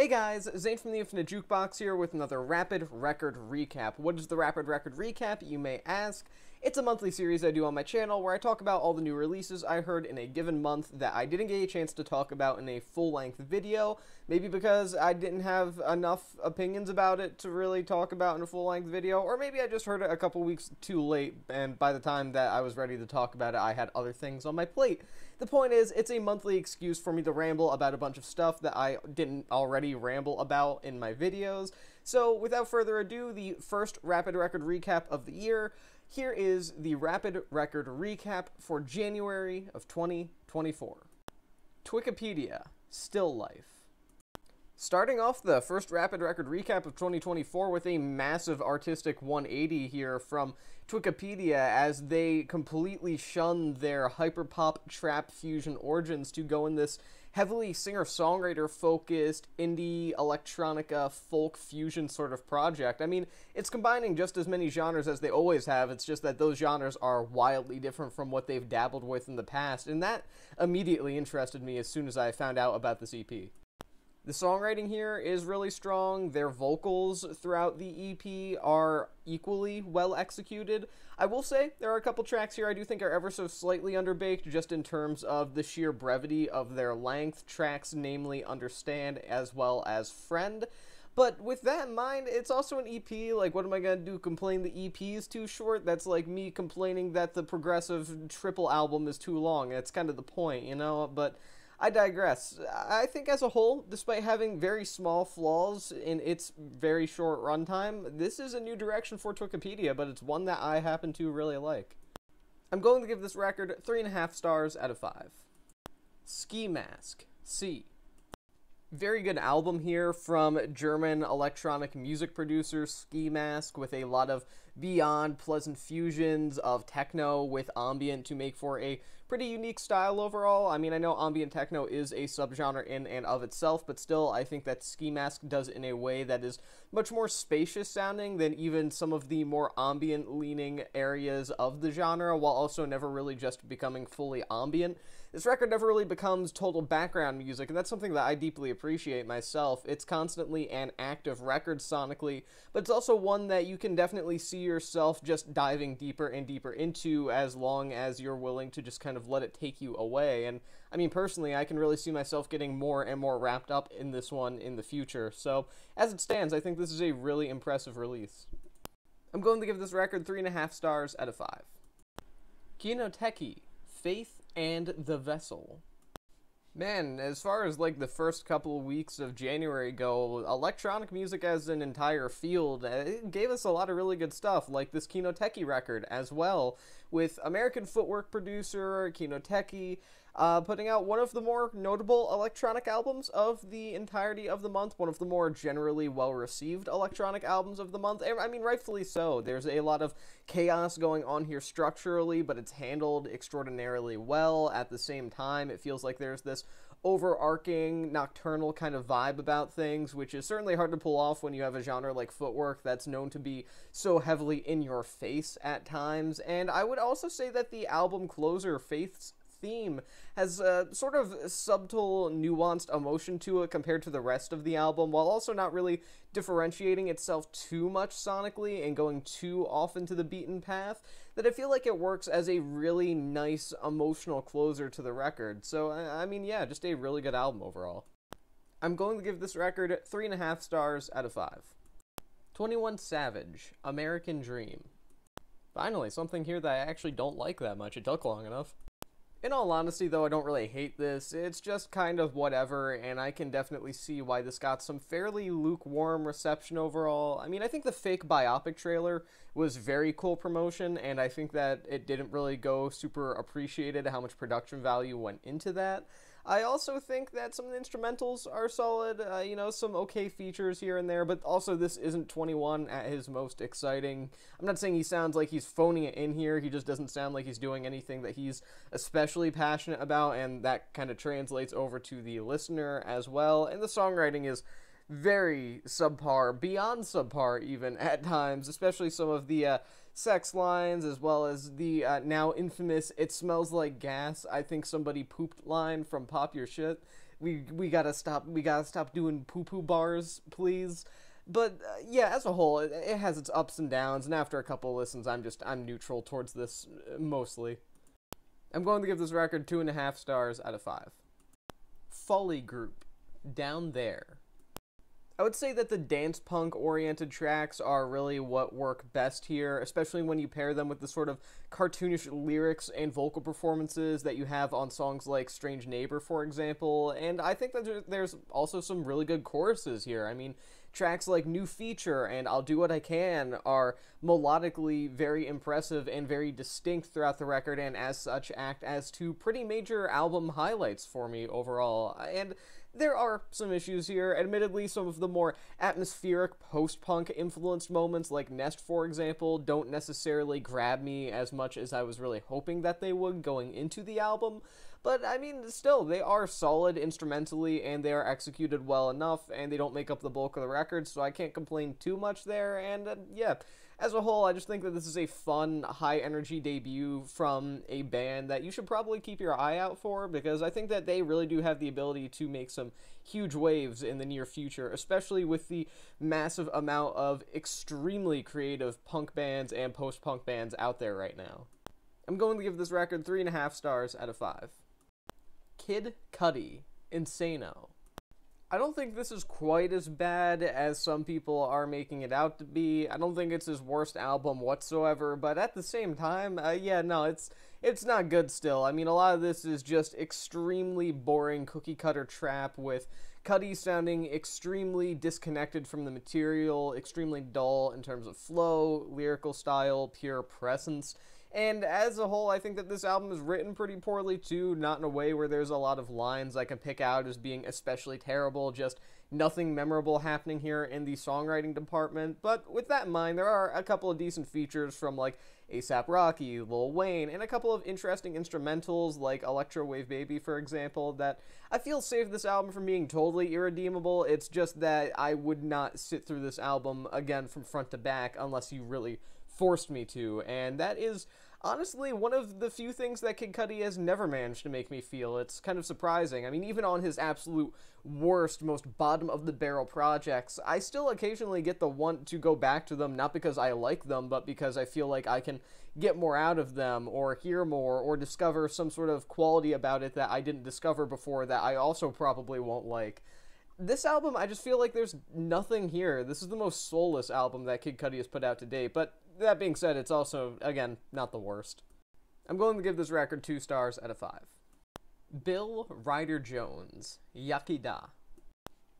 Hey guys, Zane from the Infinite Jukebox here with another Rapid Record Recap. What is the Rapid Record Recap, you may ask? It's a monthly series I do on my channel where I talk about all the new releases I heard in a given month that I didn't get a chance to talk about in a full-length video, maybe because I didn't have enough opinions about it to really talk about in a full-length video, or maybe I just heard it a couple weeks too late, and by the time that I was ready to talk about it, I had other things on my plate. The point is, it's a monthly excuse for me to ramble about a bunch of stuff that I didn't already ramble about in my videos. So, without further ado, the first Rapid Record recap of the year. Here is the Rapid Record recap for January of 2024. Twikipedia, Still Life. Starting off the first Rapid Record recap of 2024 with a massive artistic 180 here from Twikipedia as they completely shun their hyperpop trap fusion origins to go in this heavily singer-songwriter focused indie electronica folk fusion sort of project. I mean, it's combining just as many genres as they always have. It's just that those genres are wildly different from what they've dabbled with in the past, and that immediately interested me as soon as I found out about this EP. The songwriting here is really strong. Their vocals throughout the EP are equally well executed. I will say there are a couple tracks here I do think are ever so slightly underbaked just in terms of the sheer brevity of their length. Tracks namely Understand as well as Friend. But with that in mind, it's also an EP. Like, what am I gonna do? Complain the EP is too short? That's like me complaining that the progressive triple album is too long. That's kind of the point, you know? But I digress. I think as a whole, despite having very small flaws in its very short runtime, this is a new direction for Twikipedia, but it's one that I happen to really like. I'm going to give this record 3.5 stars out of 5. Skee Mask, C. Very good album here from German electronic music producer Skee Mask with a lot of beyond pleasant fusions of techno with ambient to make for a pretty unique style overall. I mean, I know ambient techno is a subgenre in and of itself, but still, I think that Skee Mask does in a way that is much more spacious sounding than even some of the more ambient leaning areas of the genre, while also never really just becoming fully ambient. This record never really becomes total background music, and that's something that I deeply appreciate myself. It's constantly an active record sonically, but it's also one that you can definitely see yourself just diving deeper and deeper into as long as you're willing to just kind of let it take you away. And I mean, personally, I can really see myself getting more and more wrapped up in this one in the future. So, as it stands, I think this is a really impressive release. I'm going to give this record 3.5 stars out of 5. Kinoteki, Faith and The Vessel. Man, as far as like the first couple of weeks of January go, electronic music as an entire field, uh, it gave us a lot of really good stuff, like this Kinoteki record as well, with American footwork producer Kinoteki, uh, putting out one of the more notable electronic albums of the entirety of the month, one of the more generally well received electronic albums of the month. I mean, rightfully so. There's a lot of chaos going on here structurally, but it's handled extraordinarily well. At the same time, it feels like there's this overarching nocturnal kind of vibe about things, which is certainly hard to pull off when you have a genre like footwork that's known to be so heavily in your face at times. And I would also say that the album closer, Faith's theme has a sort of subtle, nuanced emotion to it compared to the rest of the album, while also not really differentiating itself too much sonically and going too off into the beaten path, that I feel like it works as a really nice emotional closer to the record. So, I mean, yeah, just a really good album overall. I'm going to give this record 3.5 stars out of 5. 21 Savage, American Dream. Finally, something here that I actually don't like that much. It took long enough. In all honesty, though, I don't really hate this. It's just kind of whatever, and I can definitely see why this got some fairly lukewarm reception overall. I mean, I think the fake biopic trailer was very cool promotion, and I think that it didn't really go super appreciated how much production value went into that. I also think that some of the instrumentals are solid, uh, you know, some okay features here and there, but also this isn't 21 at his most exciting. I'm not saying he sounds like he's phoning it in here, he just doesn't sound like he's doing anything that he's especially passionate about, and that kind of translates over to the listener as well. And the songwriting is very subpar, beyond subpar even at times, especially some of the uh, sex lines as well as the uh, now infamous "It smells like gas." I think somebody pooped line from "Pop Your Shit." we we gotta stop we gotta stop doing poo poo bars, please. But uh, yeah, as a whole, it, it, has its ups and downs, and after a couple listens, I'm just I'm neutral towards this uh, mostly. I'm going to give this record two and a half stars out of five. Folly Group, Down There. I would say that the dance punk oriented tracks are really what work best here, especially when you pair them with the sort of cartoonish lyrics and vocal performances that you have on songs like Strange Neighbor, for example. And I think that there's also some really good choruses here. I mean, tracks like New Feature and I'll Do What I Can are melodically very impressive and very distinct throughout the record, and as such, act as two pretty major album highlights for me overall. And there are some issues here. Admittedly, some of the more atmospheric post punk influenced moments, like Nest, for example, don't necessarily grab me as much as I was really hoping that they would going into the album. But I mean, still, they are solid instrumentally and they are executed well enough, and they don't make up the bulk of the record, so I can't complain too much there. And uh, yeah, as a whole, I just think that this is a fun, high energy debut from a band that you should probably keep your eye out for because I think that they really do have the ability to make some huge waves in the near future, especially with the massive amount of extremely creative punk bands and post punk bands out there right now. I'm going to give this record three and a half stars out of five. Kid Cudi, Insano. I don't think this is quite as bad as some people are making it out to be. I don't think it's his worst album whatsoever, but at the same time, uh, yeah, no, it's it's not good still. I mean, a lot of this is just extremely boring cookie cutter trap with Cudi sounding extremely disconnected from the material, extremely dull in terms of flow, lyrical style, pure presence. And as a whole, I think that this album is written pretty poorly too, not in a way where there's a lot of lines I can pick out as being especially terrible, just nothing memorable happening here in the songwriting department. But with that in mind, there are a couple of decent features from like ASAP Rocky, Lil Wayne, and a couple of interesting instrumentals like Electro Wave Baby, for example, that I feel save this album from being totally irredeemable. It's just that I would not sit through this album again from front to back unless you really forced me to, and that is honestly one of the few things that Kid Cudi has never managed to make me feel. It's kind of surprising. I mean, even on his absolute worst, most bottom of the barrel projects, I still occasionally get the want to go back to them, not because I like them, but because I feel like I can get more out of them, or hear more, or discover some sort of quality about it that I didn't discover before that I also probably won't like this album, I just feel like there's nothing here. This is the most soulless album that Kid Cudi has put out to date, but that being said, it's also, again, not the worst. I'm going to give this record two stars out of five. Bill Ryder Jones, Iechyd da.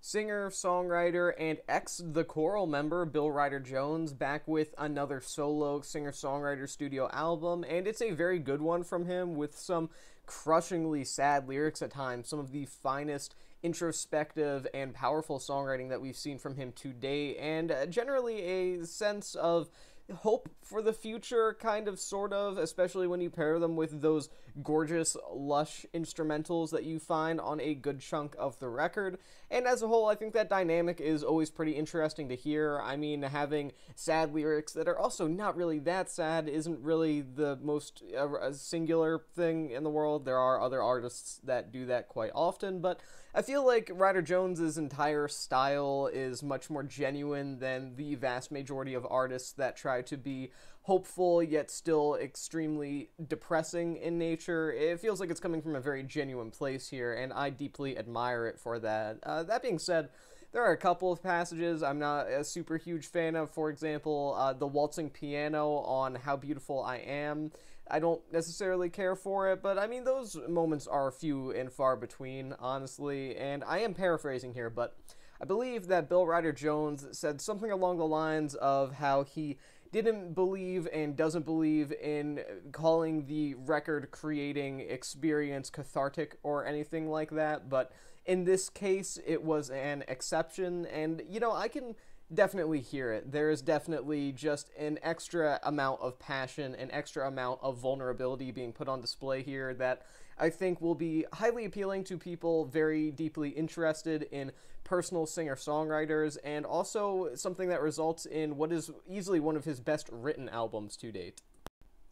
Singer, songwriter, and ex The Coral member Bill Ryder Jones back with another solo singer songwriter studio album, and it's a very good one from him with some crushingly sad lyrics at times, some of the finest introspective and powerful songwriting that we've seen from him today, and uh, generally a sense of hope for the future, kind of, sort of, especially when you pair them with those gorgeous, lush instrumentals that you find on a good chunk of the record. And as a whole, I think that dynamic is always pretty interesting to hear. I mean, having sad lyrics that are also not really that sad isn't really the most uh, singular thing in the world. There are other artists that do that quite often, but I feel like Ryder Jones's entire style is much more genuine than the vast majority of artists that try to be hopeful yet still extremely depressing in nature. It feels like it's coming from a very genuine place here, and I deeply admire it for that. Uh, that being said, there are a couple of passages I'm not a super huge fan of. For example, uh, the waltzing piano on How Beautiful I Am. I don't necessarily care for it, but I mean, those moments are few and far between, honestly, and I am paraphrasing here, but I believe that Bill Ryder Jones said something along the lines of how he didn't believe and doesn't believe in calling the record creating experience cathartic or anything like that, but in this case, it was an exception, and you know, I can definitely hear it. There is definitely just an extra amount of passion, an extra amount of vulnerability being put on display here that I think will be highly appealing to people very deeply interested in personal singer songwriters, and also something that results in what is easily one of his best written albums to date.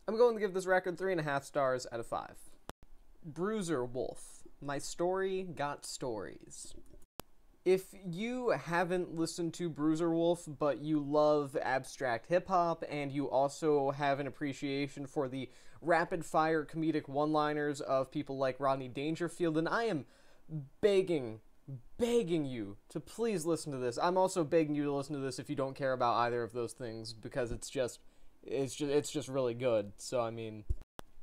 I'm going to give this record three and a half stars out of five. Bruiser Wolf, My Story Got Stories. If you haven't listened to Bruiser Wolf, but you love abstract hip hop, and you also have an appreciation for the rapid fire comedic one liners of people like Rodney Dangerfield, then I am begging, begging you to please listen to this. I'm also begging you to listen to this if you don't care about either of those things, because it's just. It's just it's just really good. So I mean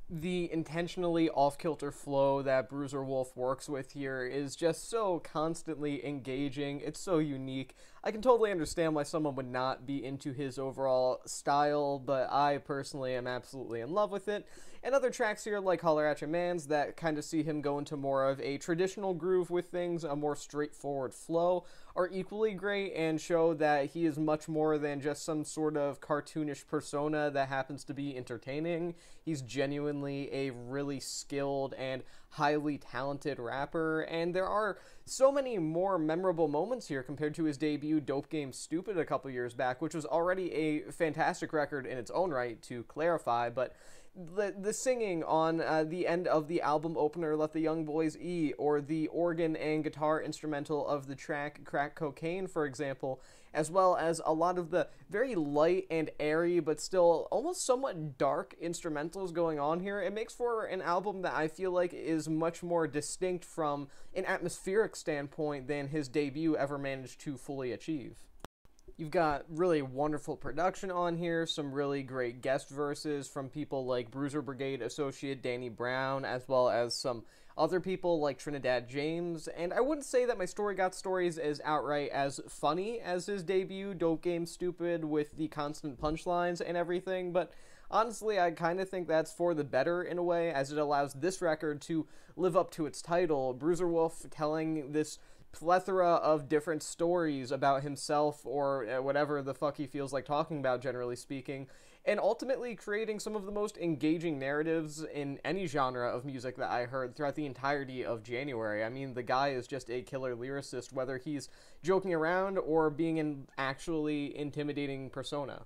the intentionally off kilter flow that Bruiser Wolf works with here is just so constantly engaging. It's so unique. I can totally understand why someone would not be into his overall style, but I personally am absolutely in love with it. And other tracks here, like Holler at Your Mans, that kind of see him go into more of a traditional groove with things, a more straightforward flow, are equally great and show that he is much more than just some sort of cartoonish persona that happens to be entertaining. He's genuinely a really skilled and highly talented rapper, and there are so many more memorable moments here compared to his debut Dope Game Stupid a couple years back, which was already a fantastic record in its own right, to clarify, but the, the singing on uh, the end of the album opener, Let the Young Boys Eat, or the organ and guitar instrumental of the track Crack Cocaine, for example, as well as a lot of the very light and airy, but still almost somewhat dark instrumentals going on here. It makes for an album that I feel like is much more distinct from an atmospheric standpoint than his debut ever managed to fully achieve. You've got really wonderful production on here, some really great guest verses from people like Bruiser Brigade associate Danny Brown, as well as some other people like Trinidad James. And I wouldn't say that my story got stories as outright as funny as his debut, Dope Game Stupid, with the constant punchlines and everything, but honestly, I kind of think that's for the better in a way, as it allows this record to live up to its title. Bruiser Wolf telling this plethora of different stories about himself or uh, whatever the fuck he feels like talking about, generally speaking, and ultimately creating some of the most engaging narratives in any genre of music that I heard throughout the entirety of January. I mean, the guy is just a killer lyricist, whether he's joking around or being an actually intimidating persona.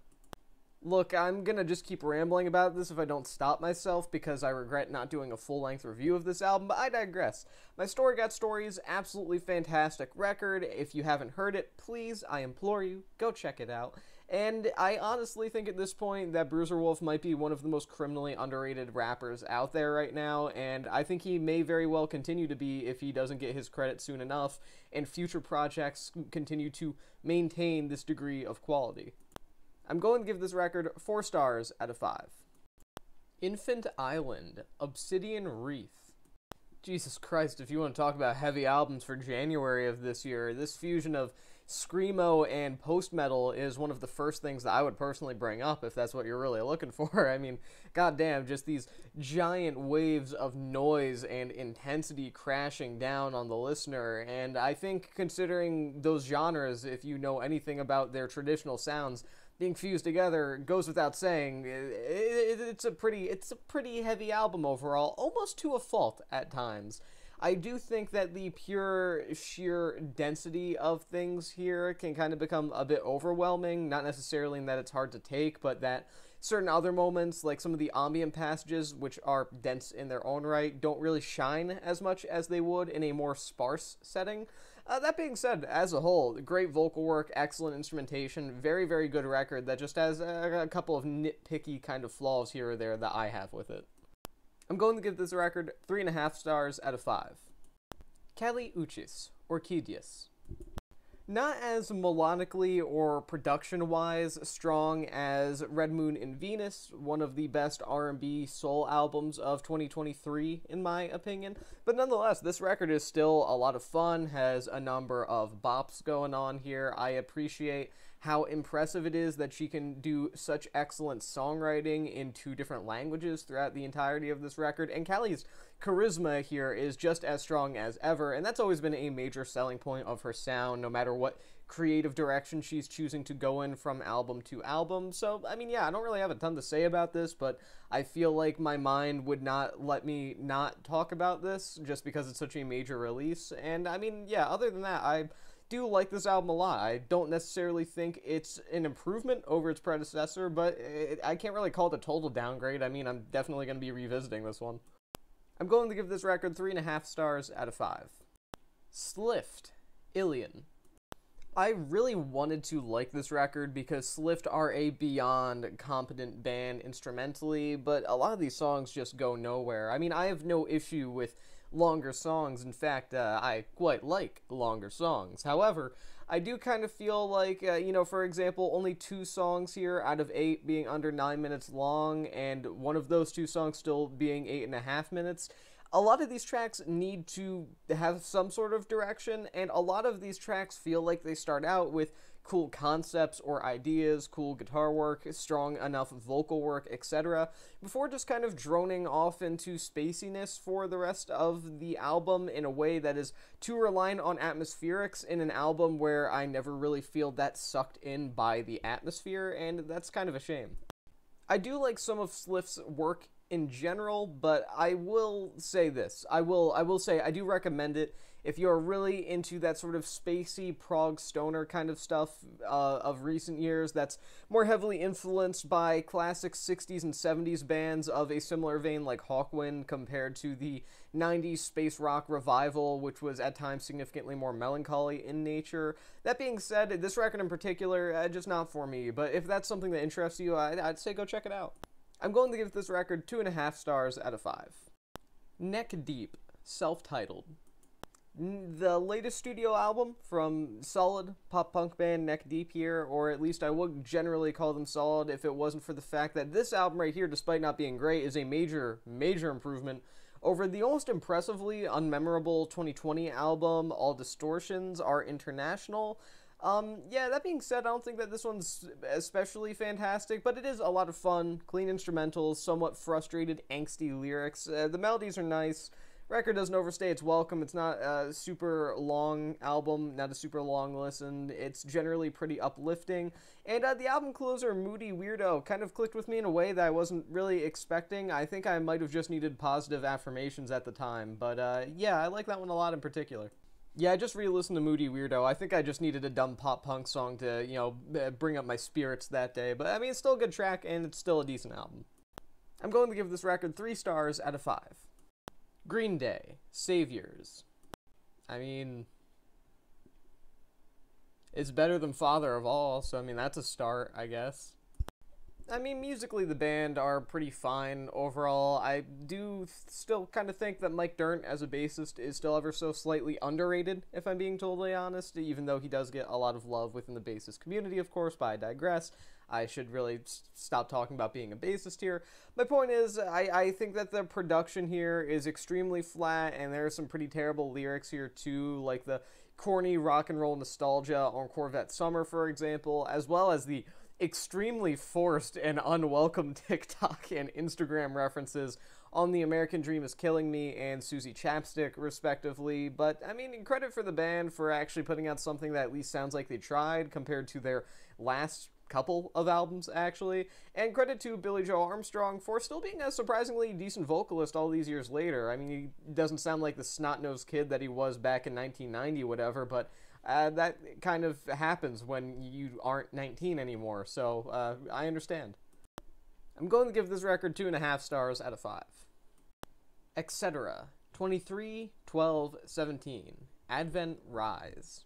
Look, I'm gonna just keep rambling about this if I don't stop myself because I regret not doing a full length review of this album, but I digress. My Story Got Stories, absolutely fantastic record. If you haven't heard it, please, I implore you, go check it out. And I honestly think at this point that Bruiser Wolf might be one of the most criminally underrated rappers out there right now, and I think he may very well continue to be if he doesn't get his credit soon enough, and future projects continue to maintain this degree of quality. I'm going to give this record 4 stars out of 5. Infant Island, Obsidian Wreath. Jesus Christ, if you want to talk about heavy albums for January of this year, this fusion of screamo and post metal is one of the first things that I would personally bring up if that's what you're really looking for. I mean, goddamn, just these giant waves of noise and intensity crashing down on the listener. And I think, considering those genres, if you know anything about their traditional sounds, being fused together goes without saying. it's a pretty it's a pretty heavy album overall, almost to a fault at times. I do think that the pure sheer density of things here can kind of become a bit overwhelming, not necessarily in that it's hard to take, but that certain other moments, like some of the ambient passages, which are dense in their own right, don't really shine as much as they would in a more sparse setting. Uh, that being said, as a whole, great vocal work, excellent instrumentation, very, very good record that just has a, a couple of nitpicky kind of flaws here or there that I have with it. I'm going to give this record 3.5 stars out of 5. Kali Uchis, Orquídeas not as melodically or production-wise strong as Red Moon in Venus, one of the best R&B soul albums of 2023 in my opinion, but nonetheless, this record is still a lot of fun, has a number of bops going on here. I appreciate how impressive it is that she can do such excellent songwriting in two different languages throughout the entirety of this record. And Kali's charisma here is just as strong as ever, and that's always been a major selling point of her sound, no matter what creative direction she's choosing to go in from album to album. So, I mean, yeah, I don't really have a ton to say about this, but I feel like my mind would not let me not talk about this just because it's such a major release. And I mean, yeah, other than that, I do like this album a lot. I don't necessarily think it's an improvement over its predecessor, but it, I can't really call it a total downgrade. I mean, I'm definitely going to be revisiting this one. I'm going to give this record three and a half stars out of five. Slift, Ilion. I really wanted to like this record because Slift are a beyond competent band instrumentally, but a lot of these songs just go nowhere. I mean, I have no issue with longer songs. In fact, uh, I quite like longer songs. However, I do kind of feel like, uh, you know, for example, only two songs here out of eight being under nine minutes long, and one of those two songs still being eight and a half minutes a lot of these tracks need to have some sort of direction, and a lot of these tracks feel like they start out with cool concepts or ideas, cool guitar work, strong enough vocal work, etc., before just kind of droning off into spaciness for the rest of the album in a way that is too reliant on atmospherics in an album where I never really feel that sucked in by the atmosphere, and that's kind of a shame. I do like some of Slift's work in general, but I will say this. I will I will say I do recommend it. If you're really into that sort of spacey prog stoner kind of stuff uh, of recent years that's more heavily influenced by classic 60s and 70s bands of a similar vein like Hawkwind compared to the 90s space rock revival which was at times significantly more melancholy in nature. That being said this record in particular uh, just not for me but if that's something that interests you I, i'd say go check it out I'm going to give this record two and a half stars out of five. Neck Deep, self titled. The latest studio album from solid pop punk band Neck Deep here, or at least I would generally call them solid if it wasn't for the fact that this album right here, despite not being great, is a major, major improvement over the almost impressively unmemorable 2020 album All Distortions Are International. Um, yeah, that being said, I don't think that this one's especially fantastic, but it is a lot of fun. Clean instrumentals, somewhat frustrated, angsty lyrics. Uh, the melodies are nice. Record doesn't overstay its welcome. It's not a super long album, not a super long listen. It's generally pretty uplifting. And uh, the album closer, Moody Weirdo, kind of clicked with me in a way that I wasn't really expecting. I think I might have just needed positive affirmations at the time. But uh, yeah, I like that one a lot in particular. Yeah, I just re-listened to Moody Weirdo. I think I just needed a dumb pop punk song to, you know, bring up my spirits that day. But I mean, it's still a good track and it's still a decent album. I'm going to give this record three stars out of five. Green Day, Saviors. I mean, it's better than Father of All, so I mean, that's a start, I guess. I mean, musically, the band are pretty fine overall. I do still kind of think that Mike Dirnt as a bassist is still ever so slightly underrated, if I'm being totally honest, even though he does get a lot of love within the bassist community, of course, but I digress. I should really stop talking about being a bassist here. My point is, I, I think that the production here is extremely flat, and there are some pretty terrible lyrics here, too, like the corny rock and roll nostalgia on Corvette Summer, for example, as well as the extremely forced and unwelcome TikTok and Instagram references on The American Dream is Killing Me and Susie Chapstick, respectively. But, I mean, credit for the band for actually putting out something that at least sounds like they tried compared to their last couple of albums, actually. And credit to Billie Joe Armstrong for still being a surprisingly decent vocalist all these years later. I mean, he doesn't sound like the snot nosed kid that he was back in 1990, whatever, but uh, that kind of happens when you aren't 19 anymore, so uh, I understand. I'm going to give this record two and a half stars out of five. Ekcetera 23, 12, 17. Advent Rise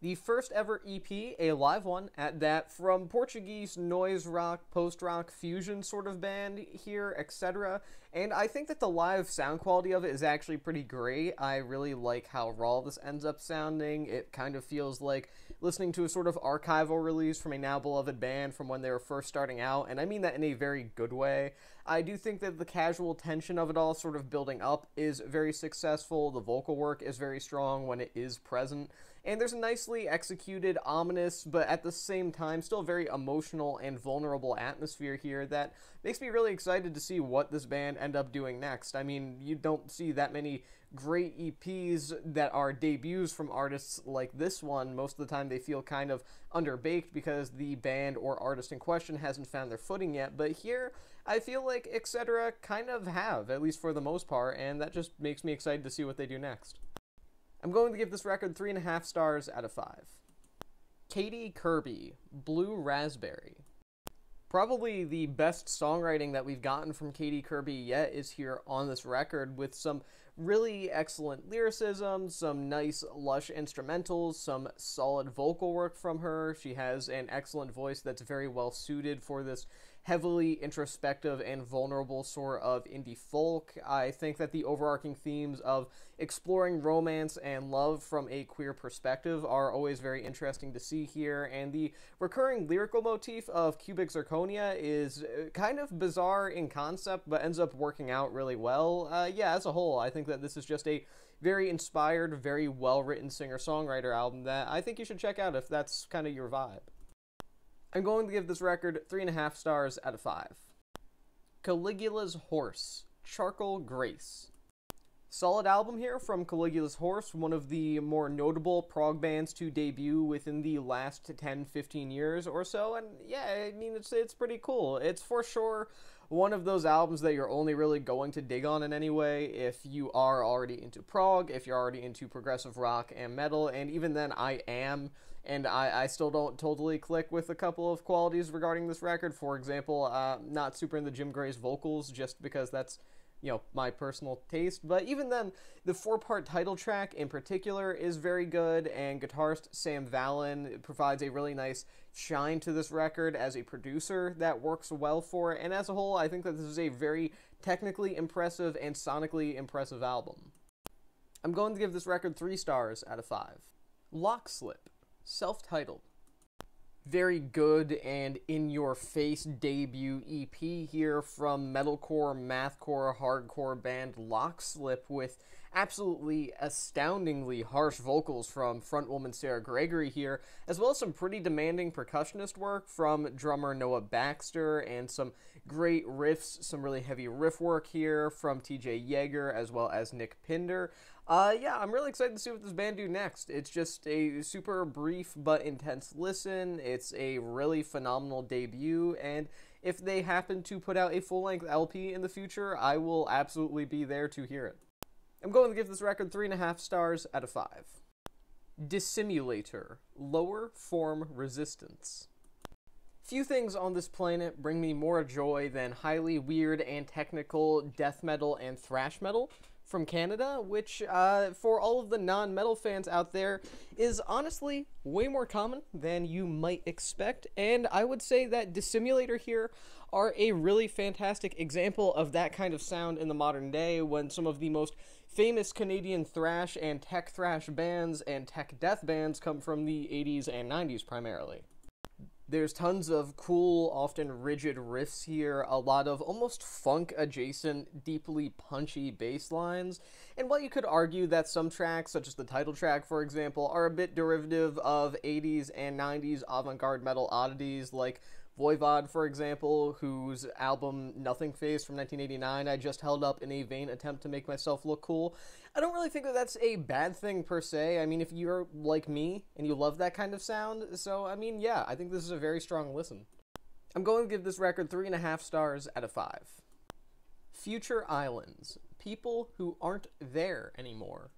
the first ever EP, a live one at that, from Portuguese noise rock, post rock fusion sort of band here, Ekcetera And I think that the live sound quality of it is actually pretty great. I really like how raw this ends up sounding. It kind of feels like listening to a sort of archival release from a now beloved band from when they were first starting out, and I mean that in a very good way. I do think that the casual tension of it all sort of building up is very successful. The vocal work is very strong when it is present. And there's a nicely executed, ominous, but at the same time still very emotional and vulnerable atmosphere here that makes me really excited to see what this band end up doing next. I mean, you don't see that many great EPs that are debuts from artists like this one. Most of the time, they feel kind of underbaked because the band or artist in question hasn't found their footing yet. But here, I feel like Ekcetera kind of have, at least for the most part, and that just makes me excited to see what they do next. I'm going to give this record three and a half stars out of five. Katy Kirby, Blue Raspberry. Probably the best songwriting that we've gotten from Katy Kirby yet is here on this record with some really excellent lyricism, some nice, lush instrumentals, some solid vocal work from her. She has an excellent voice that's very well suited for this heavily introspective and vulnerable sort of indie folk. I think that the overarching themes of exploring romance and love from a queer perspective are always very interesting to see here, and the recurring lyrical motif of cubic zirconia is uh, kind of bizarre in concept, but ends up working out really well. Uh, yeah, as a whole, I think that this is just a very inspired, very well written singer songwriter album that I think you should check out if that's kind of your vibe. I'm going to give this record three and a half stars out of five. Caligula's Horse, Charcoal Grace. Solid album here from Caligula's Horse, one of the more notable prog bands to debut within the last 10 15 years or so. And yeah, I mean, it's, it's pretty cool. It's for sure one of those albums that you're only really going to dig on in any way if you are already into prog, if you're already into progressive rock and metal, and even then, I am and I, I still don't totally click with a couple of qualities regarding this record. For example, uh, not super into Jim Grey's vocals, just because that's you know my personal taste. But even then, the four-part title track in particular is very good, and guitarist Sam Vallon provides a really nice shine to this record as a producer that works well for it. And as a whole, I think that this is a very technically impressive and sonically impressive album. I'm going to give this record three stars out of five. Lockslip self titled. Very good and in your face debut EP here from metalcore, mathcore, hardcore band Lockslip with absolutely astoundingly harsh vocals from frontwoman Sarah Gregory here, as well as some pretty demanding percussionist work from drummer Noah Baxter and some great riffs, some really heavy riff work here from TJ Yeager as well as Nick Pinder. Uh, yeah, I'm really excited to see what this band do next. It's just a super brief but intense listen. It's a really phenomenal debut, and if they happen to put out a full length LP in the future, I will absolutely be there to hear it. I'm going to give this record three and a half stars out of five. Dissimulator, lower form resistance. Few things on this planet bring me more joy than highly weird and technical death metal and thrash metal from Canada, which, uh, for all of the non metal fans out there, is honestly way more common than you might expect. And I would say that Dissimulator here are a really fantastic example of that kind of sound in the modern day when some of the most famous Canadian thrash and tech thrash bands and tech death bands come from the 80s and 90s primarily. There's tons of cool, often rigid riffs here, a lot of almost funk adjacent, deeply punchy bass lines. And while you could argue that some tracks, such as the title track for example, are a bit derivative of 80s and 90s avant garde metal oddities like Voivod, for example, whose album Nothing Face from 1989 I just held up in a vain attempt to make myself look cool. I don't really think that that's a bad thing per se. I mean, if you're like me and you love that kind of sound, so I mean, yeah, I think this is a very strong listen. I'm going to give this record three and a half stars out of five. Future Islands People Who Aren't There Anymore.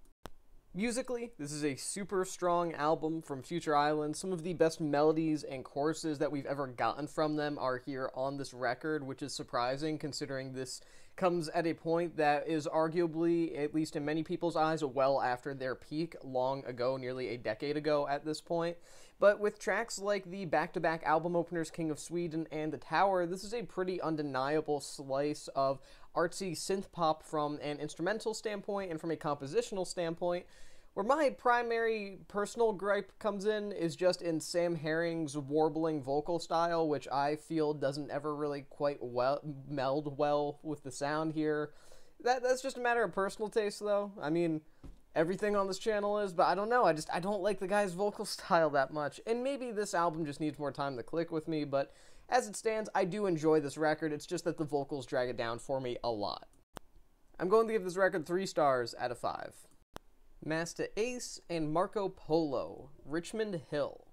Musically, this is a super strong album from Future Islands. Some of the best melodies and choruses that we've ever gotten from them are here on this record, which is surprising considering this comes at a point that is arguably, at least in many people's eyes, well after their peak long ago, nearly a decade ago at this point. But with tracks like the back to back album openers King of Sweden and The Tower, this is a pretty undeniable slice of artsy synth pop from an instrumental standpoint and from a compositional standpoint. Where my primary personal gripe comes in is just in Sam Herring's warbling vocal style, which I feel doesn't ever really quite well meld well with the sound here. That that's just a matter of personal taste, though. I mean, everything on this channel is, but I don't know. I just I don't like the guy's vocal style that much, and maybe this album just needs more time to click with me. But as it stands, I do enjoy this record. It's just that the vocals drag it down for me a lot. I'm going to give this record three stars out of five. Masta Ace and Marco Polo, Richmond Hill.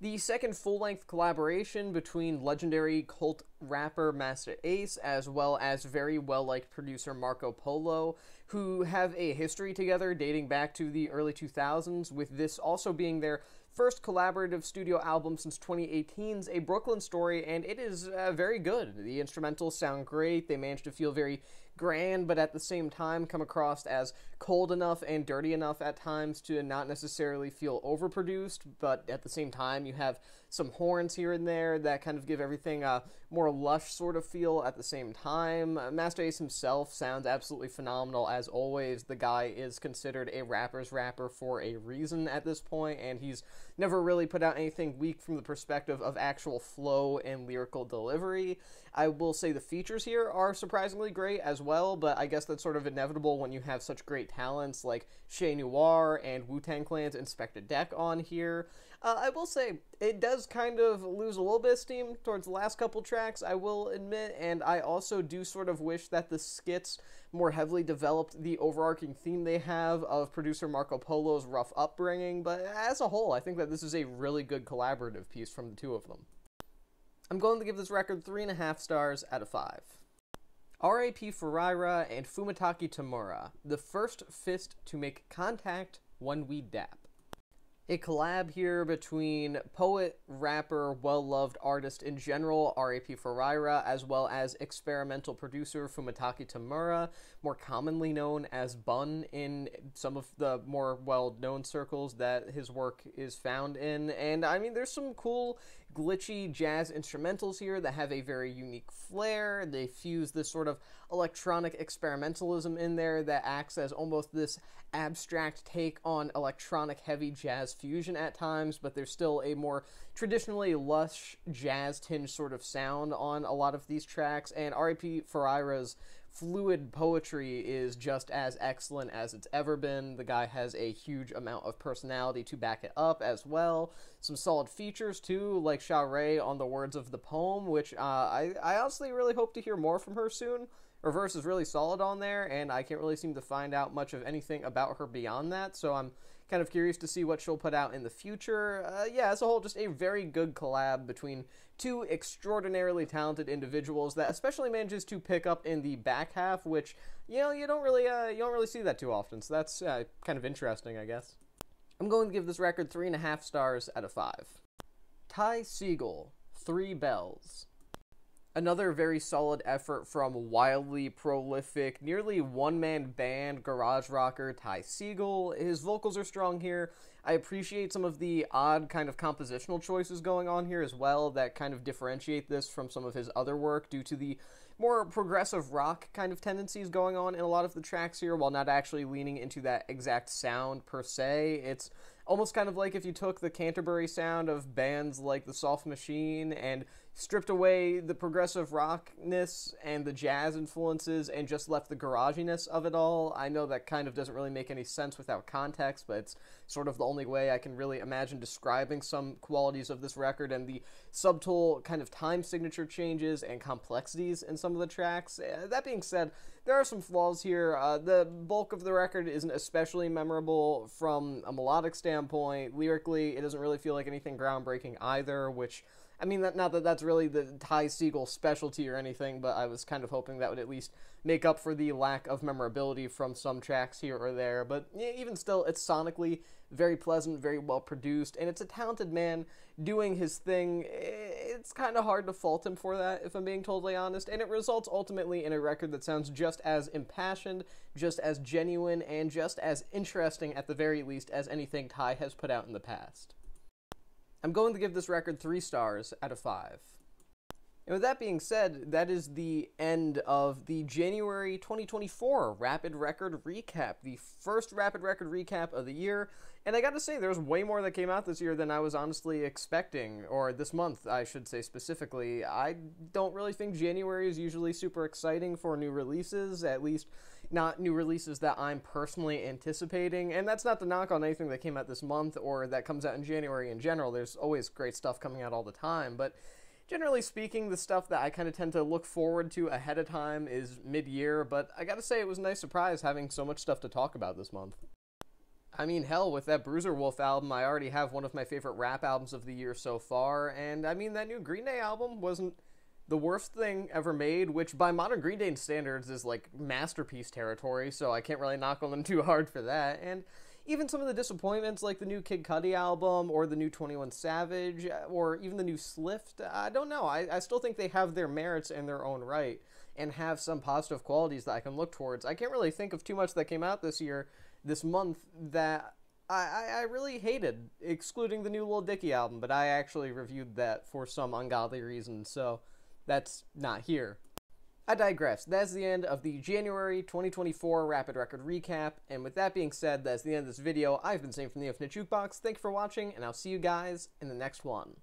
The second full length collaboration between legendary cult rapper Masta Ace as well as very well liked producer Marco Polo, who have a history together dating back to the early 2000s, with this also being their first collaborative studio album since 2018's A Brooklyn Story, and it is uh, very good. The instrumentals sound great. They manage to feel very grand, but at the same time come across as cold enough and dirty enough at times to not necessarily feel overproduced, but at the same time you have some horns here and there that kind of give everything a more lush sort of feel at the same time. Uh, Masta Ace himself sounds absolutely phenomenal as always. The guy is considered a rapper's rapper for a reason at this point, and he's never really put out anything weak from the perspective of actual flow and lyrical delivery. I will say the features here are surprisingly great as well, but I guess that's sort of inevitable when you have such great talents like Che Noir and Wu Tang Clan's Inspectah Deck on here. Uh, I will say, it does kind of lose a little bit of steam towards the last couple tracks, I will admit, and I also do sort of wish that the skits more heavily developed the overarching theme they have of producer Marco Polo's rough upbringing, but as a whole, I think that this is a really good collaborative piece from the two of them. I'm going to give this record 3.5 stars out of 5. R.A.P. Ferreira and Fumitake Tamura, the first fist to make contact when we dap a collab here between poet, rapper, well loved artist in general, R.A.P. Ferreira, as well as experimental producer Fumitake Tamura, more commonly known as Bun in some of the more well known circles that his work is found in. And I mean, there's some cool glitchy jazz instrumentals here that have a very unique flair. They fuse this sort of electronic experimentalism in there that acts as almost this abstract take on electronic heavy jazz fusion at times, but there's still a more traditionally lush jazz tinge sort of sound on a lot of these tracks. And R.A.P. Ferreira's fluid poetry is just as excellent as it's ever been. The guy has a huge amount of personality to back it up as well. Some solid features too, like Sha on the words of the poem, which uh, I, I honestly really hope to hear more from her soon. Her verse is really solid on there, and I can't really seem to find out much of anything about her beyond that, so I'm kind of curious to see what she'll put out in the future. Uh, yeah, as a whole, just a very good collab between two extraordinarily talented individuals that especially manages to pick up in the back half, which you know you don't really uh, you don't really see that too often. So that's uh, kind of interesting, I guess. I'm going to give this record three and a half stars out of five. Ty Segall, Three Bells. Another very solid effort from wildly prolific, nearly one man band garage rocker Ty Segall. His vocals are strong here. I appreciate some of the odd kind of compositional choices going on here as well that kind of differentiate this from some of his other work due to the more progressive rock kind of tendencies going on in a lot of the tracks here while not actually leaning into that exact sound per se. It's almost kind of like if you took the Canterbury sound of bands like the Soft Machine and stripped away the progressive rockness and the jazz influences and just left the garaginess of it all. I know that kind of doesn't really make any sense without context, but it's sort of the only way I can really imagine describing some qualities of this record and the subtle kind of time signature changes and complexities in some of the tracks. Uh, that being said, there are some flaws here. Uh, the bulk of the record isn't especially memorable from a melodic standpoint. Lyrically, it doesn't really feel like anything groundbreaking either, which. I mean, that, not that that's really the Ty Segall specialty or anything, but I was kind of hoping that would at least make up for the lack of memorability from some tracks here or there. But even still, it's sonically very pleasant, very well produced, and it's a talented man doing his thing. It's kind of hard to fault him for that, if I'm being totally honest, and it results ultimately in a record that sounds just as impassioned, just as genuine, and just as interesting at the very least as anything Ty has put out in the past. I'm going to give this record three stars out of five. And with that being said, that is the end of the January 2024 Rapid Record Recap, the first Rapid Record Recap of the year. And I gotta say, there's way more that came out this year than I was honestly expecting, or this month, I should say specifically. I don't really think January is usually super exciting for new releases, at least not new releases that I'm personally anticipating. And that's not the knock on anything that came out this month or that comes out in January in general. There's always great stuff coming out all the time, but generally speaking, the stuff that I kind of tend to look forward to ahead of time is mid year, but I gotta say, it was a nice surprise having so much stuff to talk about this month. I mean, hell, with that Bruiser Wolf album, I already have one of my favorite rap albums of the year so far, and I mean, that new Green Day album wasn't the worst thing ever made, which by modern Green Day standards is like masterpiece territory, so I can't really knock on them too hard for that. And even some of the disappointments, like the new Kid Cudi album or the new 21 Savage uh, or even the new Slift, I don't know. I, I still think they have their merits in their own right and have some positive qualities that I can look towards. I can't really think of too much that came out this year, this month, that I, I really hated, excluding the new Lil Dicky album, but I actually reviewed that for some ungodly reason, so that's not here. I digress. That's the end of the January 2024 Rapid Record Recap, and with that being said, that's the end of this video. I've been Zane from the Infinite Jukebox. Thank you for watching, and I'll see you guys in the next one.